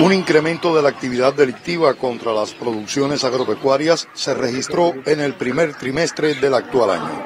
Un incremento de la actividad delictiva contra las producciones agropecuarias se registró en el primer trimestre del actual año.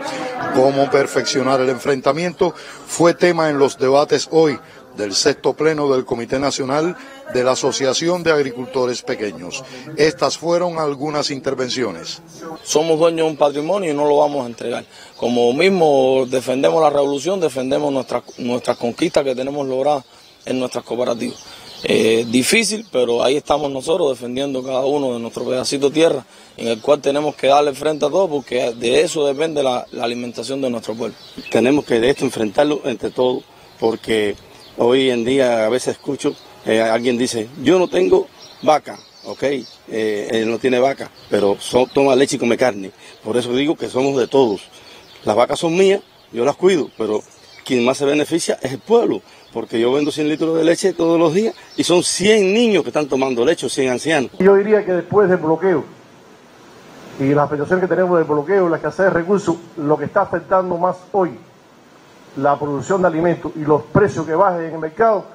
Cómo perfeccionar el enfrentamiento fue tema en los debates hoy del sexto pleno del Comité Nacional de la Asociación de Agricultores Pequeños. Estas fueron algunas intervenciones. Somos dueños de un patrimonio y no lo vamos a entregar. Como mismo defendemos la revolución, defendemos nuestras nuestras conquistas que tenemos logradas en nuestras cooperativas. Eh, difícil, pero ahí estamos nosotros defendiendo cada uno de nuestro pedacito de tierra, en el cual tenemos que darle frente a todo, porque de eso depende la, alimentación de nuestro pueblo. Tenemos que de esto enfrentarlo entre todos, porque Hoy en día a veces escucho, eh, alguien dice, yo no tengo vaca, ok, eh, él no tiene vaca, pero toma leche y come carne. Por eso digo que somos de todos. Las vacas son mías, yo las cuido, pero quien más se beneficia es el pueblo, porque yo vendo 100 litros de leche todos los días y son 100 niños que están tomando leche, 100 ancianos. Yo diría que después del bloqueo y la afectación que tenemos del bloqueo, la escasez de recursos, lo que está afectando más hoy la producción de alimentos y los precios que bajen en el mercado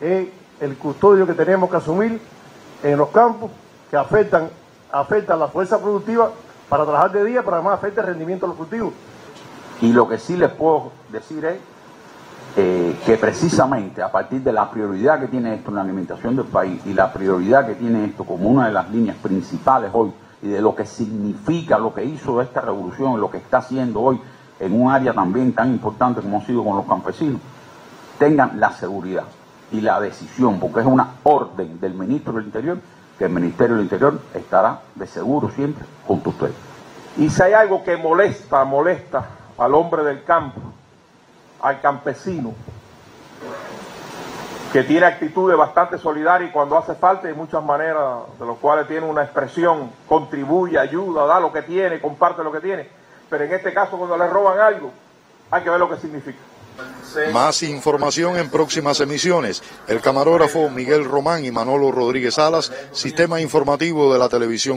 es el custodio que tenemos que asumir en los campos que afectan, afectan la fuerza productiva para trabajar de día, pero además afecta el rendimiento de los cultivos. Y lo que sí les puedo decir es eh, que precisamente a partir de la prioridad que tiene esto en la alimentación del país y la prioridad que tiene esto como una de las líneas principales hoy y de lo que significa lo que hizo esta revolución, lo que está haciendo hoy en un área también tan importante como ha sido con los campesinos, tengan la seguridad y la decisión, porque es una orden del ministro del Interior, que el Ministerio del Interior estará de seguro siempre junto a ustedes. Y si hay algo que molesta, molesta al hombre del campo, al campesino, que tiene actitudes bastante solidarias y cuando hace falta, de muchas maneras, de los cuales tiene una expresión, contribuye, ayuda, da lo que tiene, comparte lo que tiene pero en este caso cuando le roban algo, hay que ver lo que significa. Más información en próximas emisiones. El camarógrafo Miguel Román y Manolo Rodríguez Salas, Sistema Informativo de la Televisión.